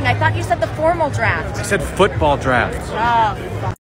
boring. I thought you said the formal draft. I said football draft. Oh,